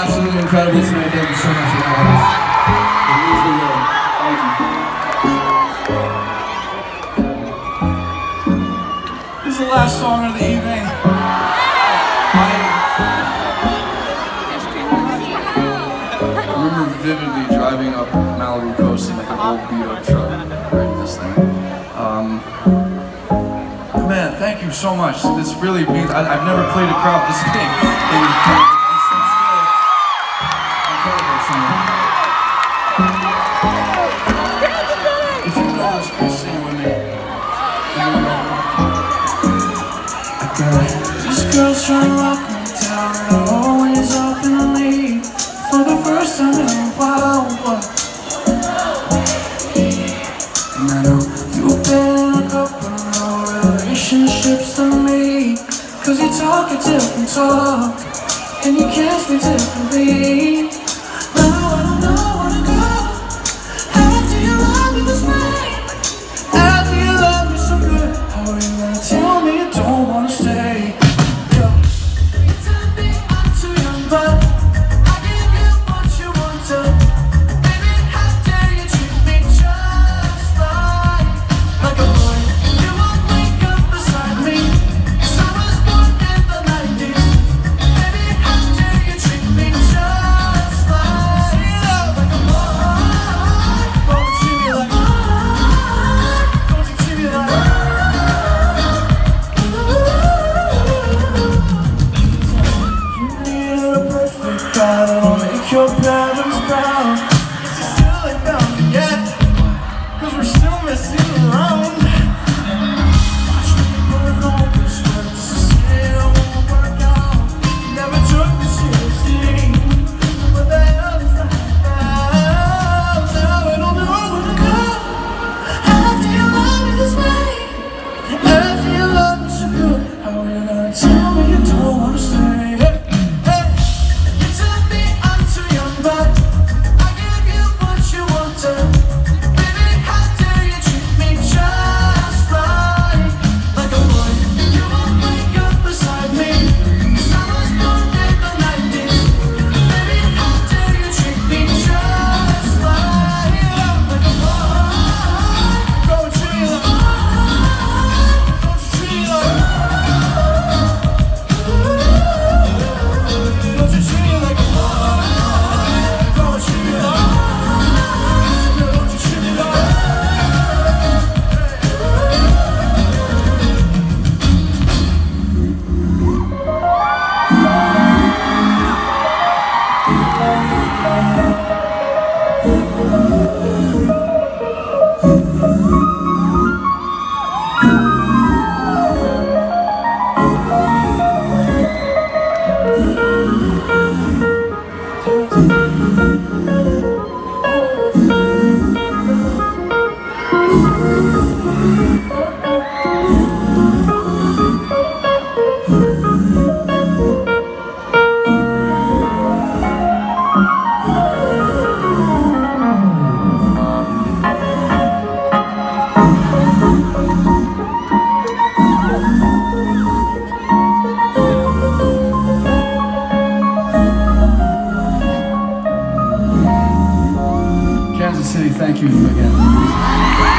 absolutely incredible tonight. Thank you so much for having us. This is the last song of the evening. I remember vividly driving up Malibu Coast in like an old beat up truck, writing this thing. Um, man, thank you so much. This really means I, have never played a crowd this big. These This girl's trying to lock me down. And I'm always up in the lead. For the first time in a while And I know you've been in a couple of relationships to me. Cause you talk a different talk. And you kiss me differently. Thank you. City, thank you again.